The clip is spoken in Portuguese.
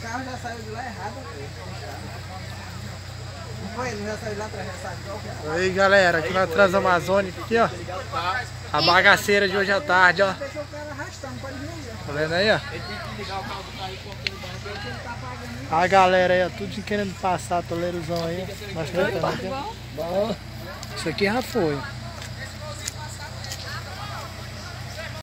carro já saiu de lá errado. Não foi? Não já saiu de lá atrás, já saiu Aí galera, aqui na Transamazônica, aqui ó. A bagaceira de hoje à tarde, ó. Tá vendo aí, ó? Tá A galera aí, ó, tudo querendo passar, toleirozão aí, Bastante. Nós né? Isso aqui já foi.